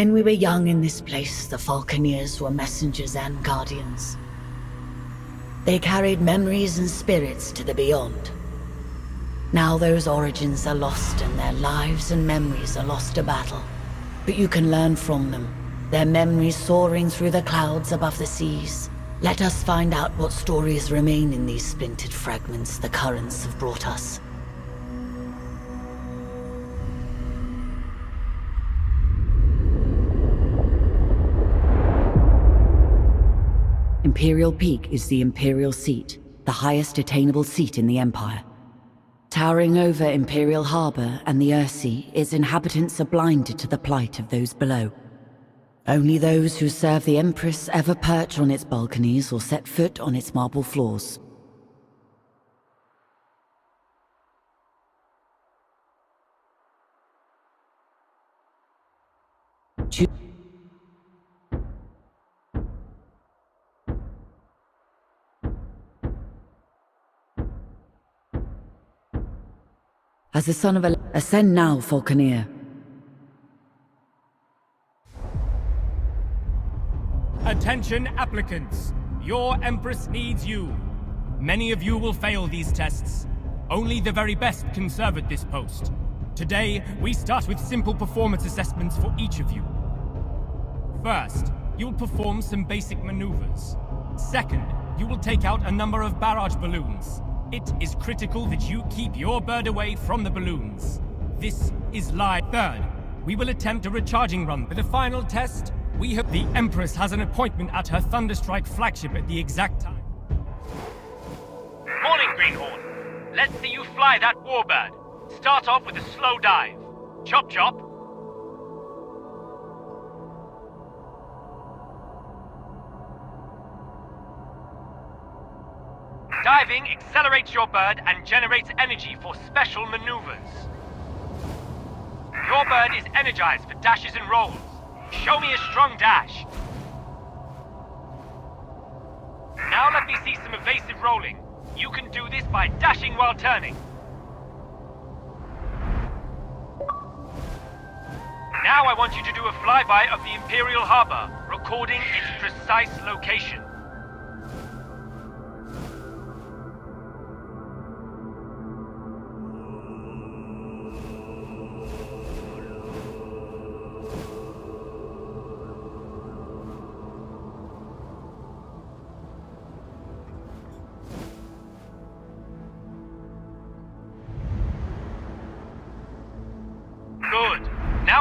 When we were young in this place, the Falconeers were messengers and guardians. They carried memories and spirits to the beyond. Now those origins are lost and their lives and memories are lost to battle. But you can learn from them, their memories soaring through the clouds above the seas. Let us find out what stories remain in these splintered fragments the currents have brought us. Imperial Peak is the Imperial Seat, the highest attainable seat in the Empire. Towering over Imperial Harbor and the Ursee, its inhabitants are blinded to the plight of those below. Only those who serve the Empress ever perch on its balconies or set foot on its marble floors. As the son of a... Ascend now, Falconeer. Attention applicants. Your Empress needs you. Many of you will fail these tests. Only the very best can serve at this post. Today, we start with simple performance assessments for each of you. First, you'll perform some basic maneuvers. Second, you will take out a number of barrage balloons. It is critical that you keep your bird away from the balloons. This is live. Third, we will attempt a recharging run. For the final test, we hope the Empress has an appointment at her Thunderstrike flagship at the exact time. Morning, Greenhorn. Let's see you fly that warbird. Start off with a slow dive. Chop chop. Diving accelerates your bird and generates energy for special maneuvers. Your bird is energized for dashes and rolls. Show me a strong dash. Now let me see some evasive rolling. You can do this by dashing while turning. Now I want you to do a flyby of the Imperial Harbor, recording its precise location.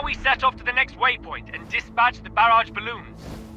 We set off to the next waypoint and dispatch the barrage balloons.